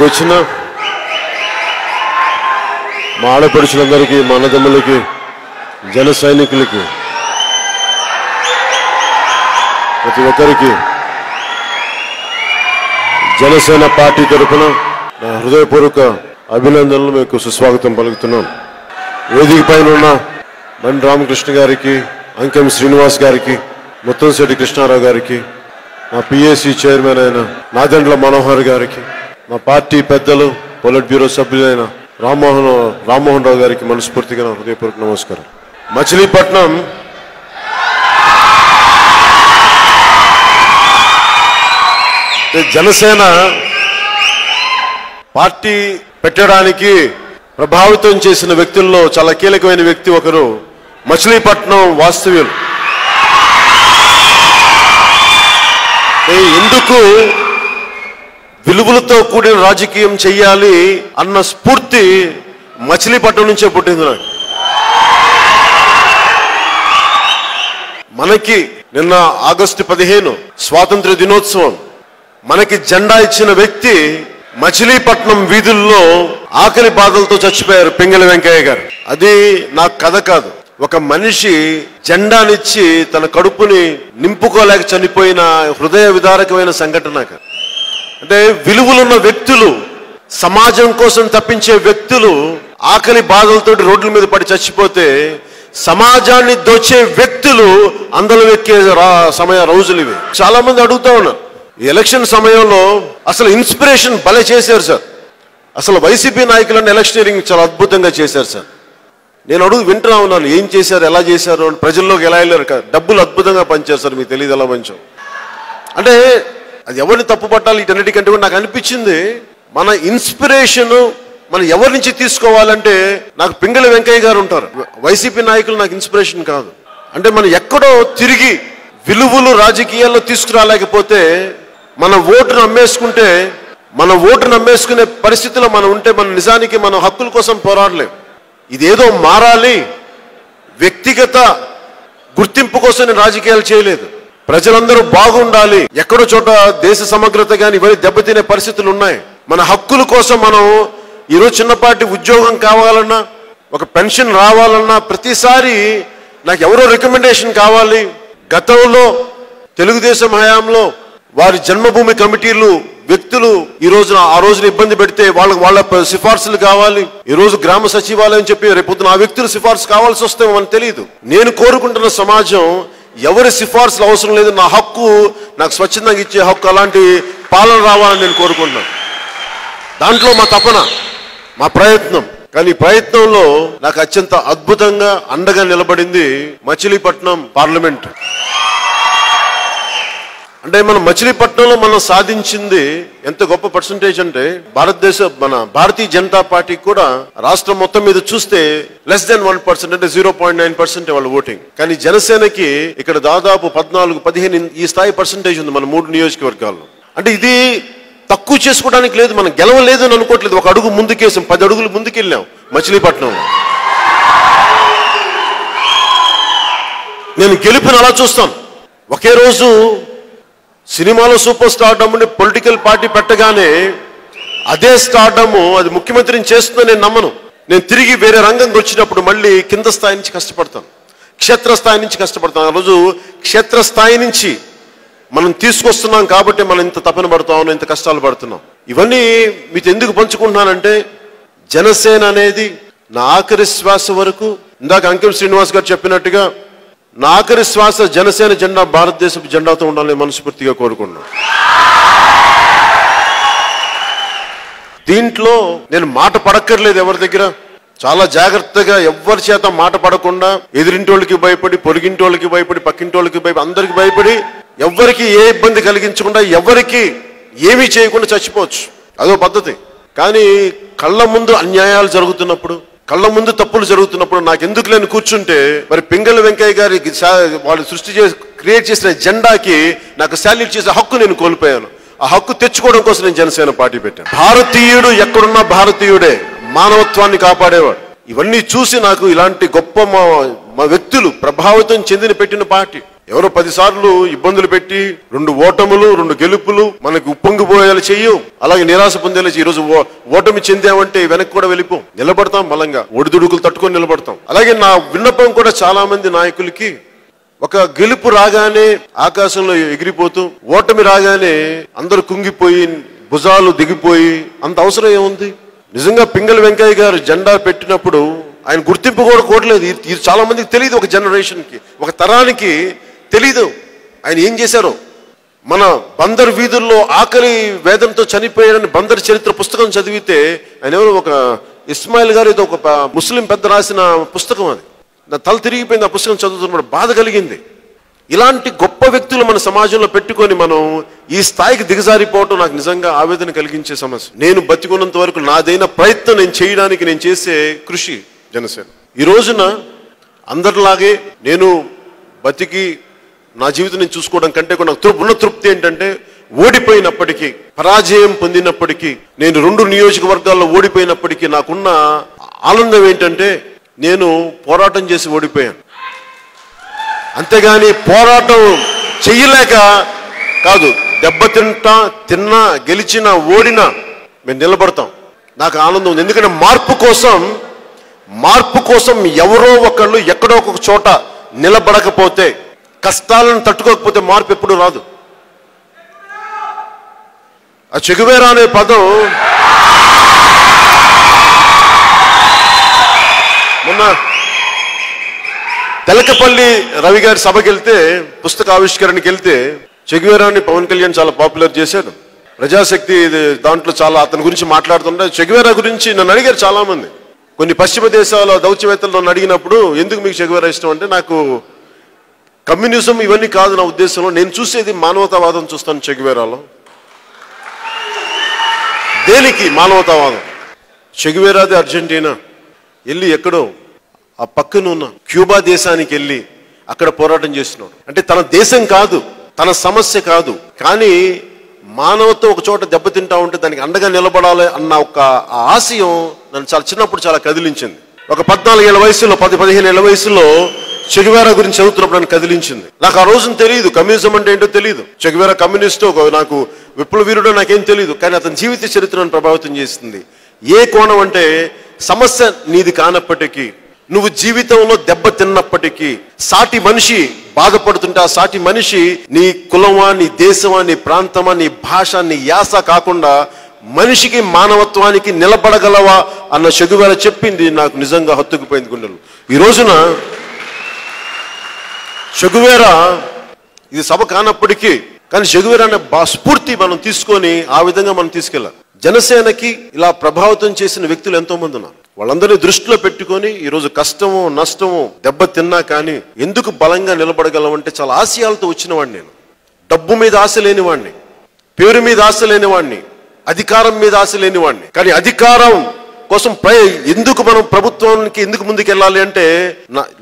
వచ్చిన మా ఆడపడుచులందరికీ మా అన్నదమ్ములకి జన సైనికులకి ప్రతి ఒక్కరికి జనసేన పార్టీ తరఫున నా హృదయపూర్వక అభినందనలు మీకు సుస్వాగతం పలుకుతున్నాం వేదిక పైన ఉన్న బండి రామకృష్ణ గారికి అంకెం శ్రీనివాస్ గారికి ముత్తంశెట్టి కృష్ణారావు గారికి మా పిఎస్సి చైర్మన్ అయిన నాదండ్ల మనోహర్ గారికి మా పార్టీ పెద్దలు పొలిట్ బ్యూరో సభ్యులైన రామ్మోహన్ రామ్మోహన్ రావు గారికి మనస్ఫూర్తిగా నా హృదయపూర్వక నమస్కారం. మచిలీపట్నం జనసేన పార్టీ పెట్టడానికి ప్రభావితం చేసిన వ్యక్తుల్లో చాలా కీలకమైన వ్యక్తి ఒకరు మచిలీపట్నం వాస్తవ్యులు. ఎందుకు విలువలతో కూడిన రాజకీయం చెయ్యాలి అన్న స్ఫూర్తి మచిలీపట్నం నుంచే పుట్టింది నాకు. మనకి నిన్న ఆగస్టు పదిహేను స్వాతంత్ర దినోత్సవం. మనకి జెండా ఇచ్చిన వ్యక్తి మచిలీపట్నం వీధుల్లో ఆకలి బాధలతో చచ్చిపోయారు పింగళి వెంకయ్య గారు. అది నాకు కథ కాదు. ఒక మనిషి జెండానిచ్చి తన కడుపుని నింపుకోలేక చనిపోయిన హృదయ విదారకమైన సంఘటన అంటే విలువలున్న వ్యక్తులు సమాజం కోసం తప్పించే వ్యక్తులు ఆకలి బాధలతో రోడ్ల మీద పడి చచ్చిపోతే సమాజాన్ని దోచే వ్యక్తులు అందరం ఎక్కే సమయ రోజులు ఇవి. చాలా మంది అడుగుతా ఉన్నారు ఎలక్షన్ సమయంలో అసలు ఇన్స్పిరేషన్ భలే చేశారు సార్. అసలు వైసీపీ నాయకులను ఎలక్షనీరింగ్ చాలా అద్భుతంగా చేశారు సార్. నేను అడుగు వింటున్నా ఉన్నాను ఏం చేశారు? ఎలా చేశారు? అని ప్రజల్లోకి ఎలా వెళ్ళారు? డబ్బులు అద్భుతంగా పనిచేస్తారు సార్ మీకు తెలియదు ఎలా మంచో అంటే అది ఎవరిని తప్పు పట్టాలి ఇటన్నిటికంటే కూడా నాకు అనిపించింది మన ఇన్స్పిరేషన్ మనం ఎవరి నుంచి తీసుకోవాలంటే నాకు పింగళి వెంకయ్య గారు ఉంటారు. వైసీపీ నాయకులు నాకు ఇన్స్పిరేషన్ కాదు. అంటే మనం ఎక్కడో తిరిగి విలువలు రాజకీయాల్లో తీసుకురాలేకపోతే మన ఓటును అమ్మేసుకుంటే మన ఓటును అమ్మేసుకునే పరిస్థితిలో మనం ఉంటే మన నిజానికి మన హక్కుల కోసం పోరాడలేం. ఇదేదో మారాలి. వ్యక్తిగత గుర్తింపు కోసం నేను రాజకీయాలు చేయలేదు. ప్రజలందరూ బాగుండాలి. ఎక్కడో చోట దేశ సమగ్రత కానీ ఇవన్నీ దెబ్బతినే పరిస్థితులు ఉన్నాయి. మన హక్కుల కోసం మనం ఈరోజు చిన్నపాటి ఉద్యోగం కావాలన్నా ఒక పెన్షన్ రావాలన్నా ప్రతిసారి నాకు ఎవరో రికమెండేషన్ కావాలి. గతంలో తెలుగుదేశం హయాంలో వారి జన్మభూమి కమిటీలు వ్యక్తులు ఈ రోజున ఆ రోజున ఇబ్బంది పెడితే వాళ్ళకి వాళ్ళ సిఫార్సులు కావాలి. ఈ రోజు గ్రామ సచివాలయం చెప్పి రేపొద్దున ఆ వ్యక్తులు సిఫార్సు కావాల్సి వస్తే మనకు తెలియదు నేను కోరుకుంటున్న సమాజం ఎవరి సిఫార్సులు అవసరం లేదు నా హక్కు నాకు స్వచ్ఛందంగా ఇచ్చే హక్కు అలాంటి పాలన రావాలని నేను కోరుకుంటున్నాను దాంట్లో మా తపన మా ప్రయత్నం. కానీ ఈ ప్రయత్నంలో నాకు అత్యంత అద్భుతంగా అండగా నిలబడింది మచిలీపట్నం పార్లమెంట్. అంటే మన మచిలీపట్నంలో మనం సాధించింది ఎంత గొప్ప పర్సంటేజ్ అంటే భారతదేశ మన భారతీయ జనతా పార్టీ కూడా రాష్ట్రం మొత్తం మీద చూస్తే లెస్ దెన్ వన్ పర్సెంట్ అంటే జీరో పాయింట్ నైన్ పర్సెంట్ వాళ్ళ ఓటింగ్ కానీ జనసేనకి ఇక్కడ దాదాపు పద్నాలుగు పదిహేను ఈ స్థాయి పర్సంటేజ్ ఉంది మన మూడు నియోజకవర్గాల్లో. అంటే ఇది తక్కువ చేసుకోవడానికి లేదు మనం గెలవలేదు అని అనుకోవట్లేదు. ఒక అడుగు ముందుకేసాం పది అడుగులు ముందుకెళ్ళాం మచిలీపట్నంలో. నేను గెలుపుని అలా చూస్తాను. ఒకే రోజు సినిమాలో సూపర్ స్టార్డమ్ ఉండి పొలిటికల్ పార్టీ పెట్టగానే అదే స్టార్డమ్ అది ముఖ్యమంత్రిని చేస్తుందని నేను నమ్మను. నేను తిరిగి వేరే రంగంకి వచ్చినప్పుడు మళ్ళీ కింద స్థాయి నుంచి కష్టపడతాను. క్షేత్రస్థాయి నుంచి కష్టపడతాను. ఆ రోజు క్షేత్రస్థాయి నుంచి మనం తీసుకొస్తున్నాం కాబట్టి మనం ఇంత తపన పడుతున్నాం ఇంత కష్టాలు పడుతున్నాం. ఇవన్నీ మీతో ఎందుకు పంచుకుంటున్నానంటే జనసేన అనేది నా ఆఖరి శ్వాస వరకు ఇందాక అంకిం శ్రీనివాస్ గారు చెప్పినట్టుగా నా ఆఖరి శ్వాస జనసేన జెండా భారతదేశపు జెండాతో ఉండాలని మనస్ఫూర్తిగా కోరుకున్నాను దీంట్లో నేను మాట పడక్కర్లేదు ఎవరి దగ్గర. చాలా జాగ్రత్తగా ఎవరి చేత మాట పడకుండా ఎదిరింటోళ్ళకి భయపడి పొరిగింటోళ్ళకి భయపడి పక్కింటోళ్ళకి భయపడి అందరికి భయపడి ఎవ్వరికి ఏ ఇబ్బంది కలిగించకుండా ఎవరికి ఏమీ చేయకుండా చచ్చిపోవచ్చు. అదో పద్ధతి. కానీ కళ్ళ ముందు అన్యాయాలు జరుగుతున్నప్పుడు కళ్ళ ముందు తప్పులు జరుగుతున్నప్పుడు నాకు ఎందుకు లేని కూర్చుంటే మరి పింగళ వెంకయ్య గారి వాళ్ళు సృష్టి చేసి క్రియేట్ చేసిన జెండాకి నాకు శాల్యూట్ చేసే హక్కు నేను కోల్పోయాను. ఆ హక్కు తెచ్చుకోవడం కోసం నేను జనసేన పార్టీ పెట్టాను. భారతీయుడు ఎక్కడున్నా భారతీయుడే మానవత్వాన్ని కాపాడేవాడు. ఇవన్నీ చూసి నాకు ఇలాంటి గొప్ప మా మా వ్యక్తులు ప్రభావితం చెందిన పెట్టిన పార్టీ. ఎవరో పదిసార్లు ఇబ్బందులు పెట్టి రెండు ఓటములు రెండు గెలుపులు మనకు ఉప్పొంగిపోయేలా చెయ్యు. అలాగే నిరాశ పొందేలా చెయ్యి. ఈ రోజు ఓ- ఓటమి చెందామంటే వెనక్కి కూడా వెళ్ళిపోం. నిలబడతాం బలంగా. ఒడిదుడుకులు తట్టుకొని నిలబడతాం. అలాగే నా విన్నపం కూడా చాలా మంది నాయకులకి ఒక గెలుపు రాగానే ఆకాశంలో ఎగిరిపోతూ ఓటమి రాగానే అందరూ కుంగిపోయి భుజాలు దిగిపోయి అంత అవసరం ఏముంది? నిజంగా పింగళ వెంకయ్య గారు జెండా పెట్టినప్పుడు ఆయన గుర్తింపు కూడా కోరలేదు. ఇది చాలా మందికి తెలియదు ఒక జనరేషన్కి ఒక తరానికి తెలీదు. ఆయన ఏం చేశారో. మన బందర్ వీధుల్లో ఆకలి వేదంతో చనిపోయాడని బందర్ చరిత్ర పుస్తకం చదివితే ఆయన ఎవరో ఒక ఇస్మాయిల్ గారు ఏదో ఒక ముస్లిం పెద్ద రాసిన పుస్తకం అది. నా తల తిరిగిపోయింది ఆ పుస్తకం చదువుతున్నప్పుడు బాధ కలిగింది. ఇలాంటి గొప్ప వ్యక్తులు మన సమాజంలో పెట్టుకొని మనం ఈ స్థాయికి దిగజారిపోవటం నాకు నిజంగా ఆవేదన కలిగించే సమస్య. నేను బతికున్నంత వరకు నాదైన ప్రయత్నం నేను చేయడానికి నేను చేసే కృషి జనసేన. ఈ రోజున అందరిలాగే నేను బతికి నా జీవితం నేను చూసుకోవడం కంటే కూడా నాకు ఉన్న తృప్తి ఏంటంటే ఓడిపోయినప్పటికీ పరాజయం పొందినప్పటికీ నేను రెండు నియోజకవర్గాల్లో ఓడిపోయినప్పటికీ నాకున్న ఆనందం ఏంటంటే నేను పోరాటం చేసి ఓడిపోయాను. అంతేగాని పోరాటం చెయ్యలేక కాదు దెబ్బతింటా తిన్నా గెలిచినా ఓడినా మేము నిలబడతాం. నాకు ఆనందం ఉంది. ఎందుకంటే మార్పు కోసం మార్పు కోసం ఎవరో ఒకళ్ళు ఎక్కడో ఒక చోట నిలబడకపోతే కష్టాలను తట్టుకోకపోతే మార్పు ఎప్పుడు రాదు. ఆ చెగువేరా అనే పదం మొన్న తెలకపల్లి రవి గారి సభకి వెళ్తే పుస్తక ఆవిష్కరణకి వెళ్తే చెగువేరాని పవన్ కళ్యాణ్ చాలా పాపులర్ చేశారు. ప్రజాశక్తి దాంట్లో చాలా అతని గురించి మాట్లాడుతుంటే చెగువేరా గురించి నన్ను అడిగారు చాలా మంది కొన్ని పశ్చిమ దేశాల దౌత్యవేత్తలు నన్ను అడిగినప్పుడు ఎందుకు మీకు చెగువేరా ఇష్టం? అంటే నాకు కమ్యూనిజం ఇవన్నీ కాదు నా ఉద్దేశంలో. నేను చూసేది మానవతావాదం చూస్తాను చెగువేరాలో. దేనికి మానవతావాదం? చెగువేరాది అర్జెంటీనా? వెళ్ళి ఎక్కడో ఆ పక్కన ఉన్న క్యూబా దేశానికి వెళ్ళి అక్కడ పోరాటం చేస్తున్నాడు. అంటే తన దేశం కాదు తన సమస్య కాదు. కానీ మానవతో ఒక చోట దెబ్బతింటా ఉంటే దానికి అండగా నిలబడాలి అన్న ఒక ఆశయం నన్ను చాలా చిన్నప్పుడు చాలా కదిలించింది. ఒక పద్నాలుగేళ్ళ వయసులో పది పదిహేను ఏళ్ళ వయసులో చెగువేరా గురించి చదువుతున్నప్పుడు నన్ను కదిలించింది. నాకు ఆ రోజున తెలియదు కమ్యూనిజం అంటే ఏంటో తెలియదు. చెగువేరా కమ్యూనిస్ట్ ఒక నాకు విప్లవ వీరుడో నాకేం తెలియదు కానీ అతని జీవిత చరిత్రను ప్రభావితం చేసింది. ఏ కోణం అంటే సమస్య నీది కానప్పటికీ నువ్వు జీవితంలో దెబ్బ తిన్నప్పటికీ సాటి మనిషి బాధపడుతుంటే ఆ సాటి మనిషి నీ కులమా నీ దేశమా నీ ప్రాంతమా నీ భాష నీ యాస కాకుండా మనిషికి మానవత్వానికి నిలబడగలవా అన్న చెగువేర చెప్పింది నాకు నిజంగా హత్తుకుపోయింది గుండెలు. ఈ రోజున చెగువేర ఇది సభ కానప్పటికీ కానీ చెగువేర అనే బా స్ఫూర్తి మనం తీసుకొని ఆ విధంగా మనం తీసుకెళ్ళాలి. జనసేనకి ఇలా ప్రభావితం చేసిన వ్యక్తులు ఎంతో మంది ఉన్నారు. వాళ్ళందరినీ దృష్టిలో పెట్టుకొని ఈరోజు కష్టము నష్టము దెబ్బ తిన్నా కానీ ఎందుకు బలంగా నిలబడగలమంటే చాలా ఆశయాలతో వచ్చినవాడిని నేను. డబ్బు మీద ఆశ లేనివాడిని పేరు మీద ఆశ లేనివాడిని అధికారం మీద ఆశ లేనివాడిని కానీ అధికారం కోసం ఎందుకు మనం ప్రభుత్వానికి ఎందుకు ముందుకెళ్ళాలి అంటే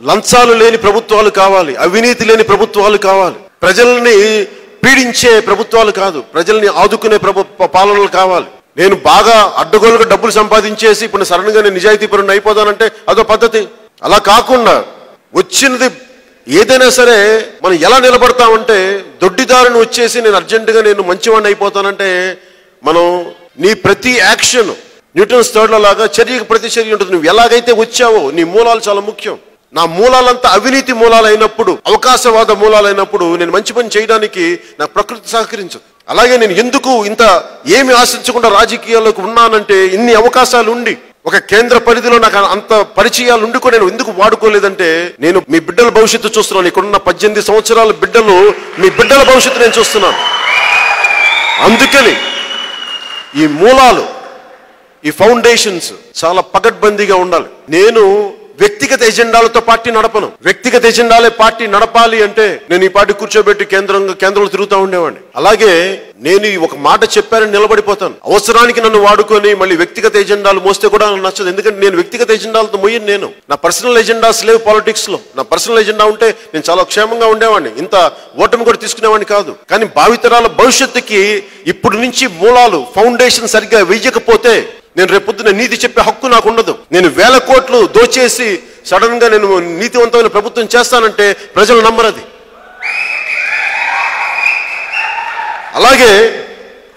లంచాలు లేని ప్రభుత్వాలు కావాలి అవినీతి లేని ప్రభుత్వాలు కావాలి. ప్రజల్ని పీడించే ప్రభుత్వాలు కాదు ప్రజల్ని ఆదుకునే ప్రభు ప- పాలనలు కావాలి. నేను బాగా అడ్డగోలుగా డబ్బులు సంపాదించేసి ఇప్పుడు సడన్గా నేను నిజాయితీ అయిపోతానంటే అదో పద్ధతి. అలా కాకుండా వచ్చినది ఏదైనా సరే మనం ఎలా నిలబడతామంటే దొడ్డిదారుని వచ్చేసి నేను అర్జెంటుగా నేను మంచివాడిని అయిపోతానంటే మనం నీ ప్రతి యాక్షన్ న్యూటన్స్ థర్డ్లో లాగా చర్యకు ప్రతిచర్య ఉంటుంది. నువ్వు ఎలాగైతే వచ్చావో నీ మూలాలు చాలా ముఖ్యం. నా మూలాలంతా అవినీతి మూలాలు అయినప్పుడు అవకాశవాద మూలాలు అయినప్పుడు నేను మంచి పని చేయడానికి నా ప్రకృతి సహకరించదు. అలాగే నేను ఎందుకు ఇంత ఏమి ఆశించకుండా రాజకీయాల్లోకి ఉన్నానంటే ఇన్ని అవకాశాలు ఉండి ఒక కేంద్ర పరిధిలో నాకు అంత పరిచయాలు ఉండి కూడా నేను ఎందుకు వాడుకోలేదంటే నేను మీ బిడ్డల భవిష్యత్తు చూస్తున్నాను. ఇక్కడున్న పద్దెనిమిది సంవత్సరాల బిడ్డలు మీ బిడ్డల భవిష్యత్తు నేను చూస్తున్నాను. అందుకని ఈ మూలాలు ఈ ఫౌండేషన్స్ చాలా పకడ్బందీగా ఉండాలి. నేను వ్యక్తిగత ఎజెండాలతో పార్టీ నడపను. వ్యక్తిగత ఎజెండాలే పార్టీ నడపాలి అంటే నేను ఈ పార్టీ కూర్చోబెట్టి కేంద్రంగా కేంద్రంలో తిరుగుతూ ఉండేవాడిని. అలాగే నేను ఈ ఒక మాట చెప్పానని నిలబడిపోతాను. అవసరానికి నన్ను వాడుకొని మళ్ళీ వ్యక్తిగత ఎజెండాలు మోస్తే కూడా నాకు నచ్చదు. ఎందుకంటే నేను వ్యక్తిగత ఎజెండాలతో మొయ్యను నేను. నా పర్సనల్ ఎజెండాస్ లేవు పాలిటిక్స్లో నా పర్సనల్ ఎజెండా ఉంటే నేను చాలా క్షేమంగా ఉండేవాడిని. ఇంత ఓటమి కూడా తీసుకునేవాడిని కాదు. కానీ భావితరాల భవిష్యత్తుకి ఇప్పుడు నుంచి మూలాలు ఫౌండేషన్ సరిగ్గా వెయ్యకపోతే నేను రేపొద్దున నీతి చెప్పే హక్కు నాకు ఉండదు. నేను వేల కోట్లు దోచేసి సడన్గా నేను నీతివంతమైన ప్రభుత్వం చేస్తానంటే ప్రజలు నమ్మరది. అలాగే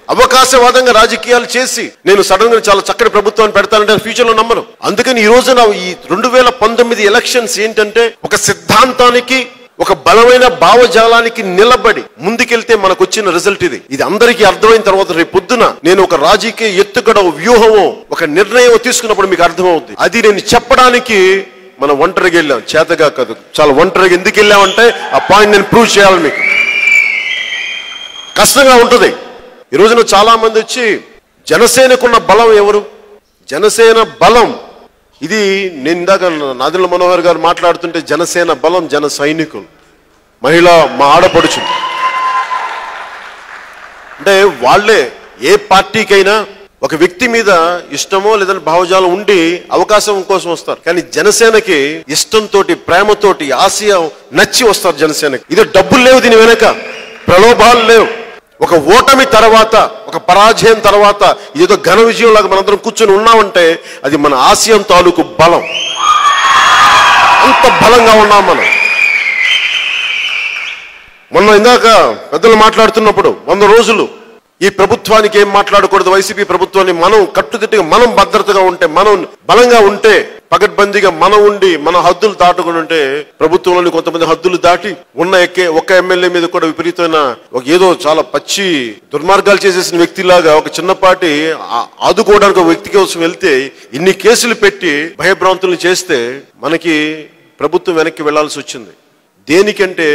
అవకాశవాదంగా రాజకీయాలు చేసి నేను సడన్గా చాలా చక్కటి ప్రభుత్వాన్ని పెడతానంటే ఫ్యూచర్లో నమ్మరు. అందుకని ఈ రోజున ఈ రెండు వేల పంతొమ్మిది ఎలక్షన్స్ ఏంటంటే ఒక సిద్ధాంతానికి ఒక బలమైన భావజాలానికి నిలబడి ముందుకెళ్తే మనకు వచ్చిన రిజల్ట్ ఇది. ఇది అందరికీ అర్థమైన తర్వాత రేపు పొద్దున నేను ఒక రాజకీయ ఎత్తుగడ వ్యూహమో ఒక నిర్ణయం తీసుకున్నప్పుడు మీకు అర్థమవుతుంది అది నేను చెప్పడానికి మనం ఒంటరిగా వెళ్ళాం. చేతగా కాదు. చాలా ఒంటరిగా ఎందుకు వెళ్ళామంటే ఆ పాయింట్ నేను ప్రూవ్ చేయాలి మీకు. కష్టంగా ఉంటుంది. ఈ రోజున చాలా మంది వచ్చి జనసేనకున్న బలం ఎవరు? జనసేన బలం ఇది నేను ఇందాక నాదిల మనోహర్ గారు మాట్లాడుతుంటే జనసేన బలం జన సైనికులు. మహిళ మా ఆడపడుచు అంటే వాళ్ళే ఏ పార్టీకైనా ఒక వ్యక్తి మీద ఇష్టమో లేదంటే భావజాలం ఉండి అవకాశం కోసం వస్తారు. కానీ జనసేనకి ఇష్టంతో ప్రేమతోటి ఆశయం నచ్చి వస్తారు జనసేనకి. ఇది డబ్బులు లేవు దీని వెనక. ప్రలోభాలు లేవు. ఒక ఓటమి తర్వాత ఒక పరాజయం తర్వాత ఏదో ఘన విజయం లాగా మనందరం కూర్చొని ఉన్నామంటే అది మన ఆశయం తాలూకు బలం. అంత బలంగా ఉన్నాం మనం. మొన్న ఇందాక పెద్దలు మాట్లాడుతున్నప్పుడు వంద రోజులు ఈ ప్రభుత్వానికి ఏం మాట్లాడకూడదు వైసీపీ ప్రభుత్వాన్ని మనం కట్టుదిట్టుగా మనం భద్రతగా ఉంటే మనం బలంగా ఉంటే పగడ్బందీగా మనం ఉండి మన హద్దులు దాటుకుని ఉంటే ప్రభుత్వంలోని కొంతమంది హద్దులు దాటి ఉన్న ఎక్కే ఒక ఎమ్మెల్యే మీద కూడా విపరీతమైన ఒక ఏదో చాలా పచ్చి దుర్మార్గాలు చేసేసిన వ్యక్తిలాగా ఒక చిన్నపాటి ఆదుకోవడానికి ఒక వ్యక్తి కోసం వెళ్తే ఇన్ని కేసులు పెట్టి భయభ్రాంతులు చేస్తే మనకి ప్రభుత్వం వెనక్కి వెళ్ళాల్సి వచ్చింది. దేనికంటే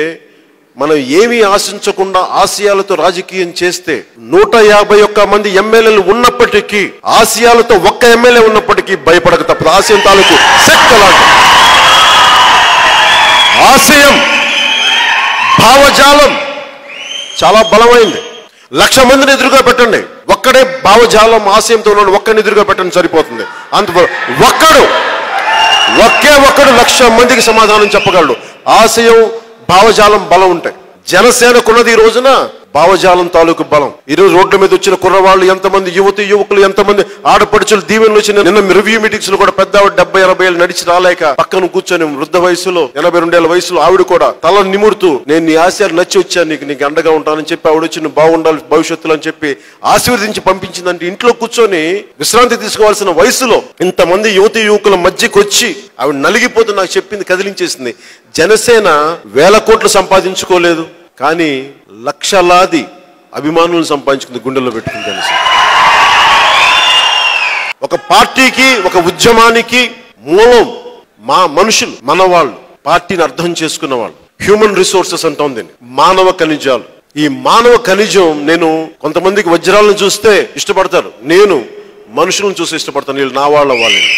మనం ఏమీ ఆశించకుండా ఆశయాలతో రాజకీయం చేస్తే నూట యాభై ఒక్క మంది ఎమ్మెల్యేలు ఉన్నప్పటికీ ఆశయాలతో ఒక్క ఎమ్మెల్యే ఉన్నప్పటికీ భయపడక తప్పదు. ఆశయం తాలూకు శక్తి ఆశయం భావజాలం చాలా బలమైంది. లక్ష మందిని ఎదురుగా పెట్టండి. ఒక్కడే భావజాలం ఆశయంతో ఉన్నాడు ఒక్కడిని ఎదురుగా పెట్టండి సరిపోతుంది. అంత ఒక్కడు ఒకే ఒక్కడు లక్ష మందికి సమాధానం చెప్పగలడు. ఆశయం భావజాలం బలం ఉంటాయి. జనసేనకున్నది ఈ రోజున భావజాలం తాలూకు బలం. ఈ రోజు రోడ్ల మీద వచ్చిన కుర్రవాళ్ళు ఎంతమంది యువతి యువకులు ఎంతమంది ఆడపడుచులు దీవెనలు వచ్చిన నిన్న రివ్యూ మీటింగ్స్లో కూడా పెద్ద డెబ్బై ఎనభై ఏళ్ళు నడిచి రాలేక పక్కన కూర్చొని వృద్ధ వయసులో ఎనభై రెండేళ్ళ వయసులో ఆవిడ కూడా తల నిమురుతూ నేను నీ ఆశయాలు నచ్చి వచ్చాను నీకు నీకు అండగా ఉంటానని చెప్పి ఆవిడ వచ్చి నువ్వు బాగుండాలి భవిష్యత్తులో అని చెప్పి ఆశీర్వదించి పంపించిందంటే ఇంట్లో కూర్చొని విశ్రాంతి తీసుకోవాల్సిన వయసులో ఇంతమంది యువతి యువకుల మధ్యకి వచ్చి ఆవిడ నలిగిపోతూ నాకు చెప్పింది కదిలించేసింది. జనసేన వేల కోట్లు సంపాదించుకోలేదు. కానీ లక్షలాది అభిమానులను సంపాదించుకుంది గుండెల్లో పెట్టుకుంది జనసేన ఒక పార్టీకి ఒక ఉద్యమానికి మూలం మా మనుషులు మన వాళ్ళు పార్టీని అర్థం చేసుకున్న వాళ్ళు. హ్యూమన్ రిసోర్సెస్ అంటాం దీన్ని మానవ ఖనిజాలు. ఈ మానవ ఖనిజం నేను కొంతమందికి వజ్రాలను చూస్తే ఇష్టపడతారు. నేను మనుషులను చూసి ఇష్టపడతాను. వీళ్ళు నా వాళ్ళ వాళ్ళని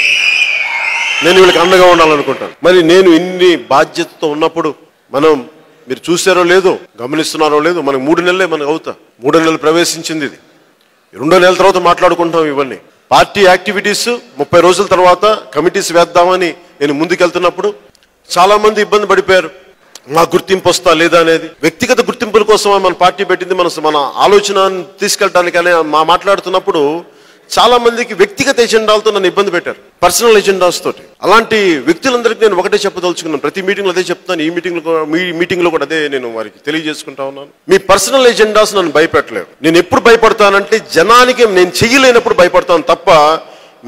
నేను వీళ్ళకి అండగా ఉండాలనుకుంటాను. మరి నేను ఇన్ని బాధ్యతతో ఉన్నప్పుడు మనం మీరు చూసారో లేదో గమనిస్తున్నారో లేదో మనకు మూడు నెలలే మనకు అవుతా. మూడు నెలలు ప్రవేశించింది ఇది. రెండో నెలల తర్వాత మాట్లాడుకుంటాం ఇవన్నీ. పార్టీ యాక్టివిటీస్ ముప్పై రోజుల తర్వాత కమిటీస్ వేద్దామని నేను ముందుకెళ్తున్నప్పుడు చాలా మంది ఇబ్బంది పడిపోయారు. మా గుర్తింపు వస్తా లేదా అనేది. వ్యక్తిగత గుర్తింపుల కోసం మన పార్టీ పెట్టింది మన మన ఆలోచన తీసుకెళ్ళటానికనే మా మాట్లాడుతున్నప్పుడు చాలా మందికి వ్యక్తిగత ఎజెండాలతో నన్ను ఇబ్బంది పెట్టారు. పర్సనల్ ఎజెండాస్ తోటి. అలాంటి వ్యక్తులందరికీ నేను ఒకటే చెప్పదలుచుకున్నాను. ప్రతి మీటింగ్లో అదే చెప్తాను ఈ మీటింగ్లో మీ మీటింగ్లో కూడా అదే నేను వారికి తెలియజేసుకుంటా ఉన్నాను. మీ పర్సనల్ ఎజెండాస్ నన్ను భయపెట్టలేదు నేను ఎప్పుడు భయపడతానంటే జనానికి నేను చెయ్యలేనప్పుడు భయపడతాను తప్ప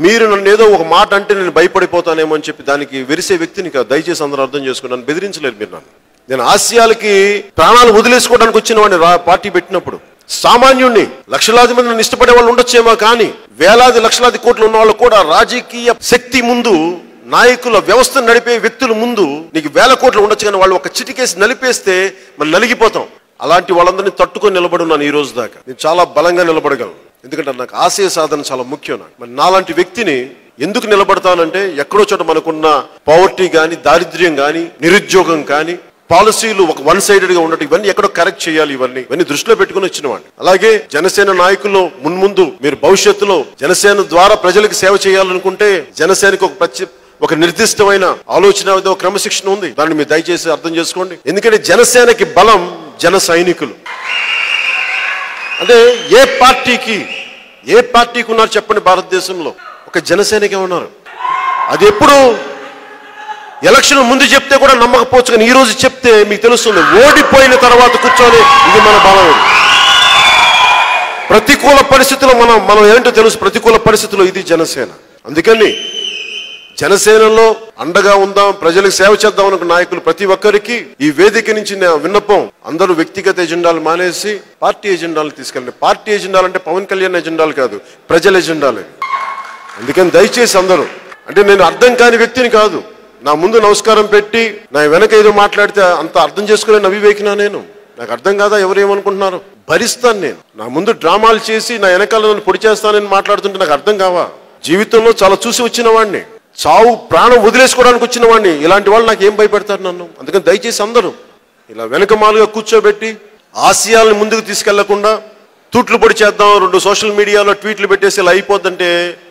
మీరు నన్ను ఏదో ఒక మాట అంటే నేను భయపడిపోతానేమో అని చెప్పి దానికి వెరిసే వ్యక్తిని దయచేసి అందరూ అర్థం చేసుకున్నాను బెదిరించలేరు మీరు నన్ను. నేను ఆశయాలకి ప్రాణాలు వదిలేసుకోవడానికి వచ్చిన వాడిని పార్టీ పెట్టినప్పుడు సామాన్యుణ్ణి. లక్షలాది మంది నన్ను ఇష్టపడే వాళ్ళు ఉండొచ్చేమో కానీ వేలాది లక్షలాది కోట్లు ఉన్న వాళ్ళు కూడా రాజకీయ శక్తి ముందు నాయకుల వ్యవస్థను నడిపే వ్యక్తుల ముందు నీకు వేల కోట్లు ఉండొచ్చు కానీ వాళ్ళు ఒక చిటికేసి నలిపేస్తే మనం నలిగిపోతాం. అలాంటి వాళ్ళందరినీ తట్టుకొని నిలబడి ఉన్నాను ఈ రోజు దాకా. నేను చాలా బలంగా నిలబడగలను. ఎందుకంటే నాకు ఆశయ సాధన చాలా ముఖ్యం నాకు. మరి నాలాంటి వ్యక్తిని ఎందుకు నిలబడతానంటే ఎక్కడో చోట మనకున్న పవర్టీ కానీ దారిద్ర్యం కానీ నిరుద్యోగం కానీ పాలసీలు ఒక వన్ సైడెడ్గా ఉండటం ఇవన్నీ ఎక్కడో కరెక్ట్ చేయాలి ఇవన్నీ. ఇవన్నీ దృష్టిలో పెట్టుకుని వచ్చిన వాడిని అలాగే జనసేన నాయకులు మున్ముందు మీరు భవిష్యత్తులో జనసేన ద్వారా ప్రజలకు సేవ చేయాలనుకుంటే జనసేనకు ఒక ప్రత్యే ఒక నిర్దిష్టమైన ఆలోచన క్రమశిక్షణ ఉంది. దాన్ని మీరు దయచేసి అర్థం చేసుకోండి. ఎందుకంటే జనసేనకి బలం జన సైనికులు. అంటే ఏ పార్టీకి ఏ పార్టీకి ఉన్నారు చెప్పండి భారతదేశంలో? ఒక జనసేనకే ఉన్నారు. అది ఎప్పుడు ఎలక్షన్ ముందు చెప్తే కూడా నమ్మకపోవచ్చు కానీ ఈరోజు చెప్తే మీకు తెలుస్తుంది ఓడిపోయిన తర్వాత కూర్చొని ఇది మన బలం ప్రతికూల పరిస్థితుల్లో మనం మనం ఏంటో తెలుసు ప్రతికూల పరిస్థితుల్లో ఇది జనసేన. అందుకని జనసేనలో అండగా ఉందాం ప్రజలకు సేవ చేద్దాం అనుకున్న నాయకులు ప్రతి ఒక్కరికి ఈ వేదిక నుంచి నా విన్నపం అందరూ వ్యక్తిగత ఎజెండాలు మానేసి పార్టీ ఎజెండాలు తీసుకెళ్ళండి. పార్టీ ఎజెండాలు అంటే పవన్ కళ్యాణ్ ఎజెండాలు కాదు ప్రజల ఎజెండాలు అందుకని దయచేసి అందరూ అంటే నేను అర్థం కాని వ్యక్తిని కాదు. నా ముందు నమస్కారం పెట్టి నా వెనక ఏదో మాట్లాడితే అంత అర్థం చేసుకునే నవ్వివేకినా నేను. నాకు అర్థం కాదా? ఎవరు ఏమనుకుంటున్నారు? భరిస్తాను నేను. నా ముందు డ్రామాలు చేసి నా వెనకాల నన్ను పొడి చేస్తానని మాట్లాడుతుంటే నాకు అర్థం కావా? జీవితంలో చాలా చూసి వచ్చిన వాడిని చావు ప్రాణం వదిలేసుకోవడానికి వచ్చిన వాడిని ఇలాంటి వాళ్ళు నాకు ఏం భయపెడతారు నన్ను? అందుకని దయచేసి అందరూ ఇలా వెనకమాలుగా కూర్చోబెట్టి ఆశయాలను ముందుకు తీసుకెళ్ళకుండా తూట్లు పొడి చేద్దాం రెండు సోషల్ మీడియాలో ట్వీట్లు పెట్టేసి ఇలా అయిపోద్దంటే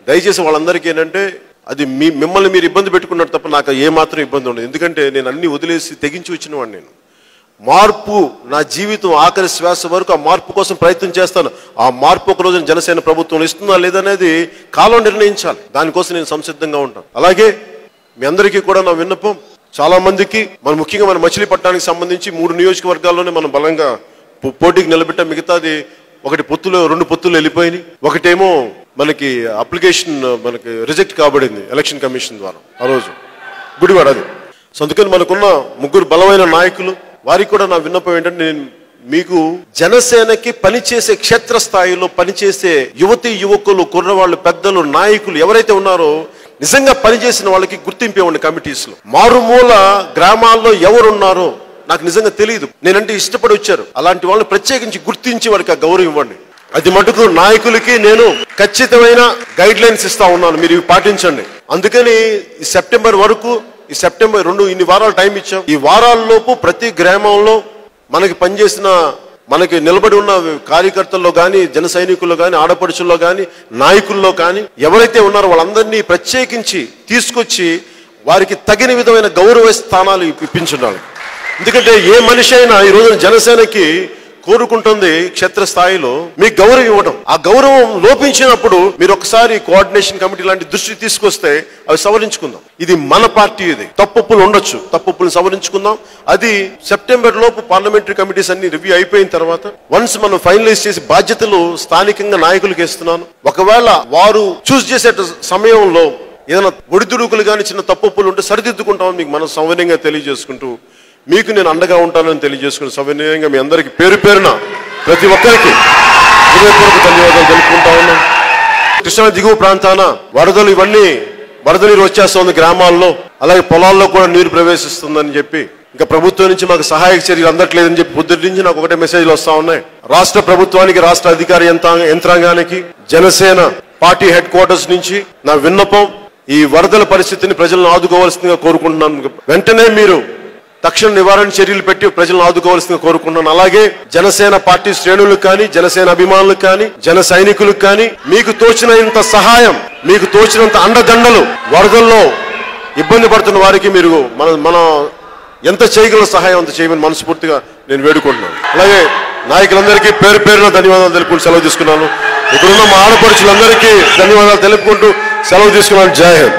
దయచేసి వాళ్ళందరికీ ఏంటంటే అది మీ మిమ్మల్ని మీరు ఇబ్బంది పెట్టుకున్నట్టు తప్ప నాకు ఏమాత్రం ఇబ్బంది ఉండదు. ఎందుకంటే నేను అన్ని వదిలేసి తెగించి వచ్చిన వాడిని నేను. మార్పు నా జీవితం ఆఖరి శ్వాస వరకు ఆ మార్పు కోసం ప్రయత్నం చేస్తాను. ఆ మార్పు ఒక రోజున జనసేన ప్రభుత్వం ఇస్తుందా లేదనేది కాలం నిర్ణయించాలి. దానికోసం నేను సంసిద్ధంగా ఉంటాను. అలాగే మీ అందరికీ కూడా నా విన్నపం చాలా మందికి మన ముఖ్యంగా మన మచిలీపట్నానికి సంబంధించి మూడు నియోజకవర్గాల్లోనే మనం బలంగా పో- పోటీకి నిలబెట్టాం. మిగతాది ఒకటి పొత్తులో రెండు పొత్తులు వెళ్ళిపోయినాయి. ఒకటేమో మనకి అప్లికేషన్ మనకి రిజెక్ట్ కాబడింది ఎలక్షన్ కమిషన్ ద్వారా ఆ రోజు. గుడివాడ అది. సో అందుకని మనకున్న ముగ్గురు బలమైన నాయకులు వారికి కూడా నా విన్నపం ఏంటంటే నేను మీకు జనసేనకి పనిచేసే క్షేత్రస్థాయిలో పనిచేసే యువతి యువకులు కుర్రవాళ్ళు పెద్దలు నాయకులు ఎవరైతే ఉన్నారో నిజంగా పనిచేసిన వాళ్ళకి గుర్తింపు ఇవ్వండి కమిటీస్లో మారుమూల గ్రామాల్లో ఎవరున్నారో నాకు నిజంగా తెలియదు నేనంటే ఇష్టపడి వచ్చారు. అలాంటి వాళ్ళని ప్రత్యేకించి గుర్తించి వారికి ఆ గౌరవం ఇవ్వండి. అది మటుకు నాయకులకి నేను ఖచ్చితమైన గైడ్ లైన్స్ ఇస్తా ఉన్నాను. మీరు ఇవి పాటించండి. అందుకని ఈ సెప్టెంబర్ వరకు ఈ సెప్టెంబర్ రెండు ఇన్ని వారాలు టైం ఇచ్చాం. ఈ వారాల్లోపు ప్రతి గ్రామంలో మనకి పనిచేసిన మనకి నిలబడి ఉన్న కార్యకర్తల్లో కానీ జన సైనికుల్లో కానీ ఆడపడుచుల్లో కానీ నాయకుల్లో కానీ ఎవరైతే ఉన్నారో వాళ్ళందరినీ ప్రత్యేకించి తీసుకొచ్చి వారికి తగిన విధమైన గౌరవ స్థానాలు ఇప్పించుండాలి. ఎందుకంటే ఏ మనిషి అయినా ఈ రోజున జనసేనకి కోరుకుంటుంది క్షేత్రస్థాయిలో మీకు గౌరవం ఇవ్వడం ఆ గౌరవం లోపించినప్పుడు మీరు ఒకసారి కోఆర్డినేషన్ కమిటీ లాంటి దృష్టి తీసుకొస్తే అవి సవరించుకుందాం. ఇది మన పార్టీ ఇది. తప్పులు ఉండొచ్చు. తప్పులు సవరించుకుందాం. అది సెప్టెంబర్ లోపు పార్లమెంటరీ కమిటీస్ అన్ని రివ్యూ అయిపోయిన తర్వాత వన్స్ మనం ఫైనలైజ్ చేసి బాధ్యతలు స్థానికంగా నాయకులకు ఇస్తున్నాను ఒకవేళ వారు చూస్ చేసే సమయంలో ఏదైనా ఒడిదుడుకులు కానీ చిన్న తప్పులు ఉంటే సరిదిద్దుకుంటామని మీకు మనం సౌకర్యంగా తెలియజేసుకుంటూ మీకు నేను అండగా ఉంటానని తెలియజేసుకుని సవినయంగా మీ అందరికీ పేరు పేరున ప్రతి ఒక్కరికి హృదయపూర్వక ధన్యవాదాలు తెలుపుకుంటా ఉన్నాం. కృష్ణా దిగువ ప్రాంతాన వరదలు ఇవన్నీ వరద నీరు వచ్చేస్తుంది గ్రామాల్లో. అలాగే పొలాల్లో కూడా నీరు ప్రవేశిస్తుందని చెప్పి ఇంకా ప్రభుత్వం నుంచి మాకు సహాయక చర్యలు అందట్లేదని చెప్పి పొద్దుటి నుంచి నాకు ఒకటే మెసేజ్లు వస్తా ఉన్నాయి. రాష్ట్ర ప్రభుత్వానికి రాష్ట్ర అధికార యంత్రాంగానికి జనసేన పార్టీ హెడ్ క్వార్టర్స్ నుంచి నా విన్నపం ఈ వరదల పరిస్థితిని ప్రజలను ఆదుకోవాల్సిందిగా కోరుకుంటున్నాను. వెంటనే మీరు తక్షణ నివారణ చర్యలు పెట్టి ప్రజలను ఆదుకోవాల్సిందిగా కోరుకున్నాను అలాగే జనసేన పార్టీ శ్రేణులకు కానీ జనసేన అభిమానులకు కానీ జన సైనికులకు కానీ మీకు తోచినంత సహాయం మీకు తోచినంత అండదండలు వరదల్లో ఇబ్బంది పడుతున్న వారికి మీరు మన మన ఎంత చేయగల సహాయం అంత చేయమని మనస్ఫూర్తిగా నేను వేడుకుంటున్నాను. అలాగే నాయకులందరికీ పేరు పేరున ధన్యవాదాలు తెలుపుకుంటూ సెలవు తీసుకున్నాను. ఇక్కడున్న మా ఆడపడుచులందరికీ ధన్యవాదాలు తెలుపుకుంటూ సెలవు తీసుకున్నాను. జై హింద్.